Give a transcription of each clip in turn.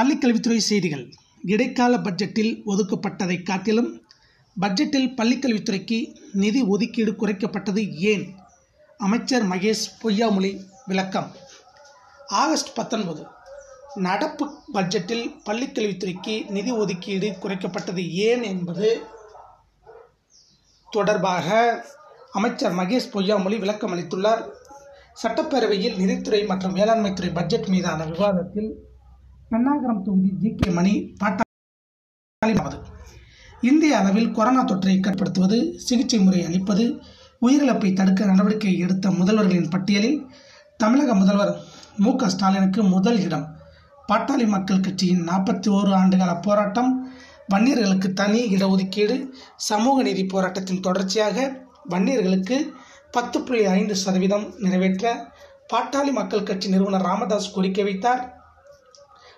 பள்ளிக்கல்வித்துறை செய்திகள். இடைக்கால பட்ஜெட்டில் ஒதுக்கப்பட்டதை காட்டிலும் பட்ஜெட்டில் பள்ளிக்கல்வித்துறைக்கு நிதி ஒதுக்கீடு குறைக்கப்பட்டது ஏன்? அமைச்சர் மகேஷ் பொய்யாமொழி விளக்கம். ஆகஸ்ட் பத்தொன்பது நடப்பு பட்ஜெட்டில் பள்ளிக்கல்வித்துறைக்கு நிதி ஒதுக்கீடு குறைக்கப்பட்டது ஏன் என்பது தொடர்பாக அமைச்சர் மகேஷ் பொய்யாமொழி விளக்கம் அளித்துள்ளார் சட்டப்பேரவையில் நிதித்துறை மற்றும் வேளாண்மைத்துறை பட்ஜெட் மீதான விவாதத்தில் பெண்ணாகரம் தொகுதி ஜி கே மணி பாட்டாளி இந்திய அளவில் கொரோனா தொற்றை கட்டுப்படுத்துவது சிகிச்சை முறை அளிப்பது உயிரிழப்பை தடுக்க நடவடிக்கை எடுத்த முதல்வர்களின் பட்டியலில் தமிழக முதல்வர் மு க ஸ்டாலினுக்கு முதல் இடம். பாட்டாளி மக்கள் கட்சியின் நாற்பத்தி ஓரு ஆண்டுகால போராட்டம் வன்னியர்களுக்கு தனி இடஒதுக்கீடு சமூக நீதி போராட்டத்தின் தொடர்ச்சியாக வன்னியர்களுக்கு பத்து புள்ளி ஐந்து சதவீதம் நிறைவேற்ற பாட்டாளி மக்கள் கட்சி நிறுவனர் ராமதாஸ் கோரிக்கை வைத்தார்.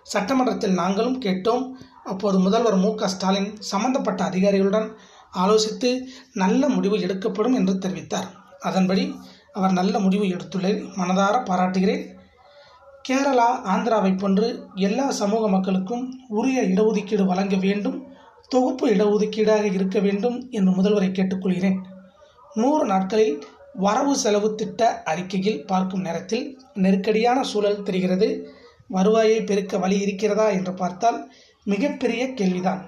சட்டமன்றத்தில் நாங்களும் கேட்டோம். அப்போது முதல்வர் மு. க. ஸ்டாலின் சம்பந்தப்பட்ட அதிகாரிகளுடன் ஆலோசித்து நல்ல முடிவு எடுக்கப்படும் என்று தெரிவித்தார். அதன்படி அவர் நல்ல முடிவு எடுத்துள்ளதை மனதார பாராட்டுகிறேன். கேரளா ஆந்திராவை போன்று எல்லா சமூக மக்களுக்கும் உரிய இடஒதுக்கீடு வழங்க வேண்டும். தொகுப்பு இடஒதுக்கீடாக இருக்க வேண்டும் என்று முதல்வரை கேட்டுக்கொள்கிறேன். நூறு நாட்களில் வரவு செலவு திட்ட அறிக்கையில் பார்க்கும் நேரத்தில் நெருக்கடியான சூழல் தெரிகிறது. வருவாயை பெருக்க வழி இருக்கிறதா என்று பார்த்தால் மிகப்பெரிய கேள்விதான்.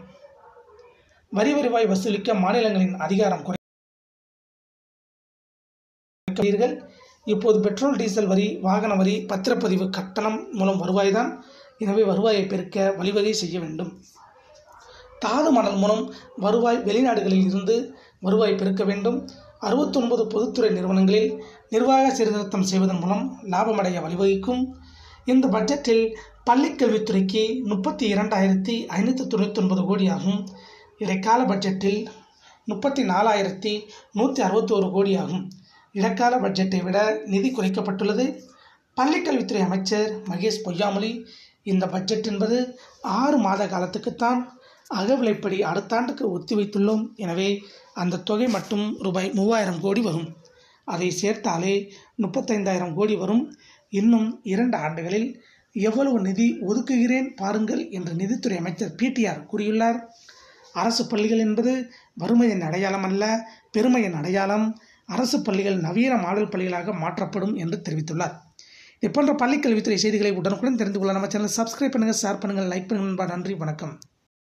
வரி வருவாய் வசூலிக்க மாநிலங்களின் அதிகாரம் குறைக்கிறீர்கள். இப்போது பெட்ரோல் டீசல் வரி வாகன வரி பத்திரப்பதிவு கட்டணம் மூலம் வருவாய் தான் எனவே வருவாயை பெருக்க வழிவகை செய்ய வேண்டும். தாது மணல் மூலம் வருவாய் வெளிநாடுகளில் இருந்து வருவாய் பெருக்க வேண்டும். அறுபத்தொன்பது பொதுத்துறை நிறுவனங்களில் நிர்வாக சீர்திருத்தம் செய்வதன் மூலம் லாபமடைய வழிவகுக்கும். இந்த பட்ஜெட்டில் பள்ளிக்கல்வித்துறைக்கு முப்பத்தி இரண்டாயிரத்தி ஐநூற்றி தொண்ணூற்றி ஒன்பது கோடியாகும். இடைக்கால பட்ஜெட்டில் முப்பத்தி நாலாயிரத்தி நூற்றி அறுபத்தோரு கோடியாகும். இடைக்கால பட்ஜெட்டை விட நிதி குறைக்கப்பட்டுள்ளது. பள்ளிக்கல்வித்துறை அமைச்சர் மகேஷ் பொய்யாமொழி இந்த பட்ஜெட் என்பது ஆறு மாத காலத்துக்குத்தான் அகவிலைப்படி அடுத்த ஆண்டுக்கு ஒத்திவைத்துள்ளோம். எனவே அந்த தொகை மட்டும் ரூபாய் மூவாயிரம் கோடி வரும். அதை சேர்த்தாலே முப்பத்தைந்தாயிரம் கோடி வரும். இன்னும் இரண்டு ஆண்டுகளில் எவ்வளவு நிதி ஒதுக்குகிறேன் பாருங்கள் என்று நிதித்துறை அமைச்சர் பிடிஆர் கூறியுள்ளார். அரசு பள்ளிகள் என்பது வறுமையின் அடையாளம் அல்ல பெருமையின் அடையாளம். அரசு பள்ளிகள் நவீன மாடல் பள்ளிகளாக மாற்றப்படும் என்று தெரிவித்துள்ளார். இது போன்ற பள்ளிக்கல்வித்துறை செய்திகளை உடனுக்குடன் தெரிந்து கொள்ள நம்ம சேனல் சப்ஸ்கிரைப் பண்ணுங்கள் ஷேர் பண்ணுங்கள் லைக் பண்ணுங்கள் நன்றி வணக்கம்.